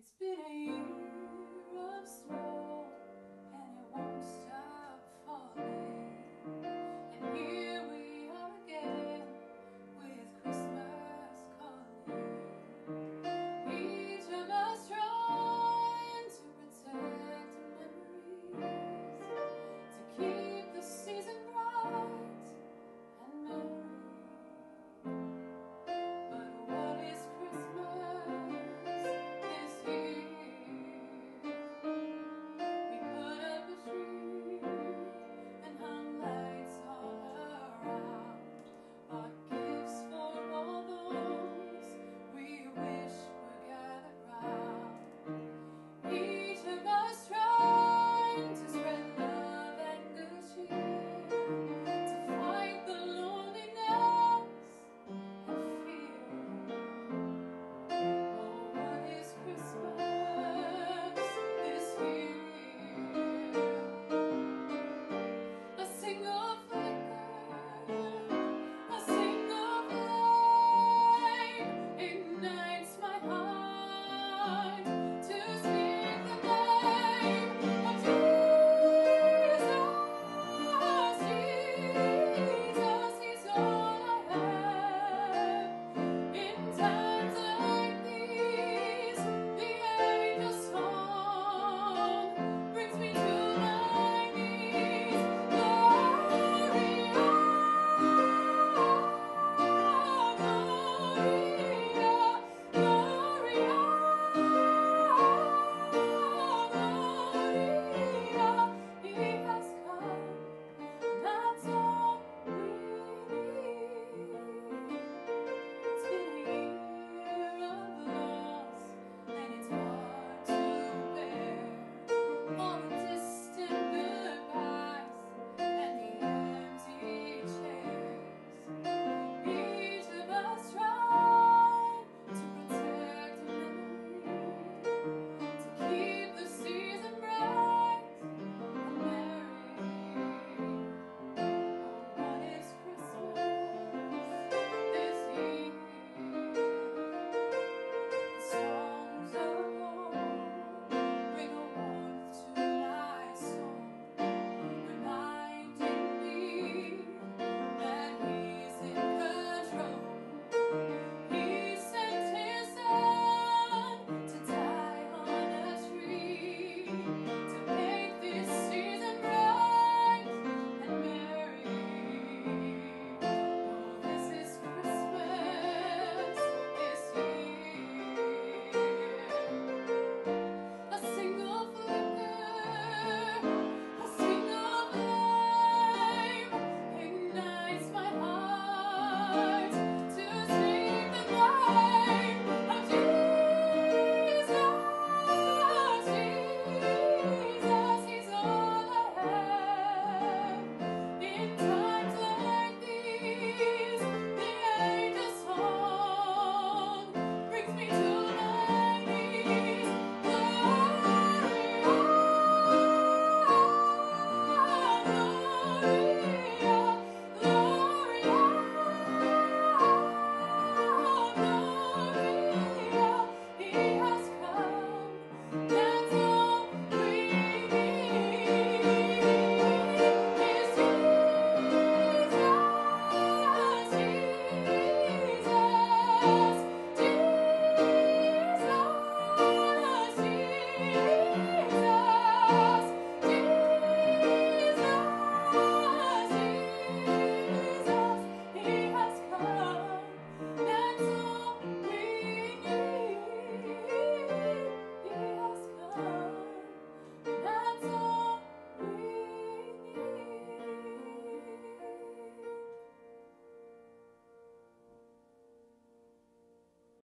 It's been a year of snow.